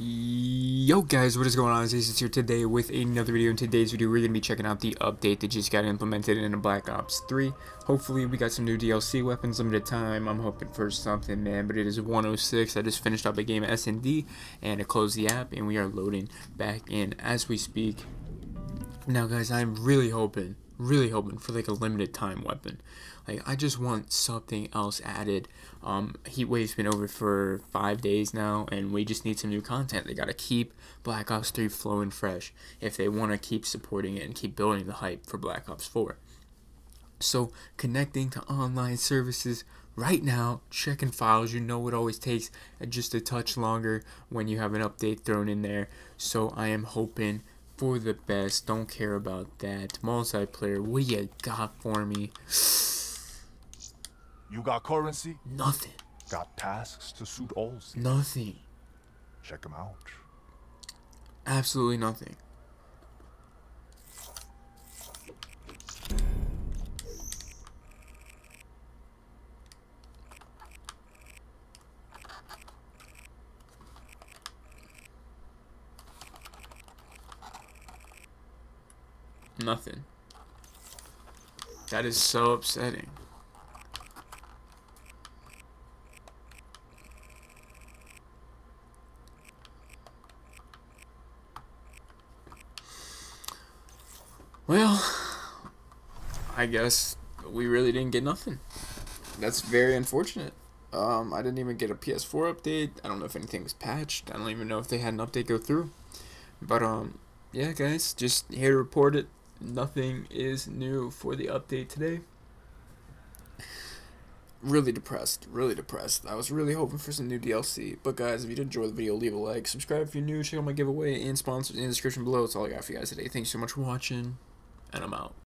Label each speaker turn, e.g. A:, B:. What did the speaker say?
A: Yo guys, what is going on? It's Acez here today with another video. In today's video, we're going to be checking out the update that just got implemented in Black Ops 3. Hopefully, we got some new DLC weapons, limited time. I'm hoping for something, man, but it is 106. I just finished up a game of S&D, and I closed the app, and we are loading back in as we speak. Now, guys, I'm really hoping, really hoping for like a limited time weapon. Like, I just want something else added. Um, Heatwave's been over for five days now, and we just need some new content. They gotta keep Black Ops 3 flowing fresh if they want to keep supporting it and keep building the hype for Black Ops 4. So, connecting to online services right now, checking files, you know it always takes just a touch longer when you have an update thrown in there. So, I am hoping for the best. Don't care about that. Multiplayer, what you got for me?
B: You got currency?
A: Nothing.
B: Got tasks to suit all seasons.
A: Nothing.
B: Check them out.
A: Absolutely nothing. Nothing. That is so upsetting. Well, I guess we really didn't get nothing. That's very unfortunate. Um, I didn't even get a PS4 update. I don't know if anything was patched. I don't even know if they had an update go through. But um, yeah, guys, just here to report it. Nothing is new for the update today. Really depressed, really depressed. I was really hoping for some new DLC. But guys, if you did enjoy the video, leave a like, subscribe if you're new, check out my giveaway and sponsors in the description below. That's all I got for you guys today. Thanks so much for watching, and I'm out.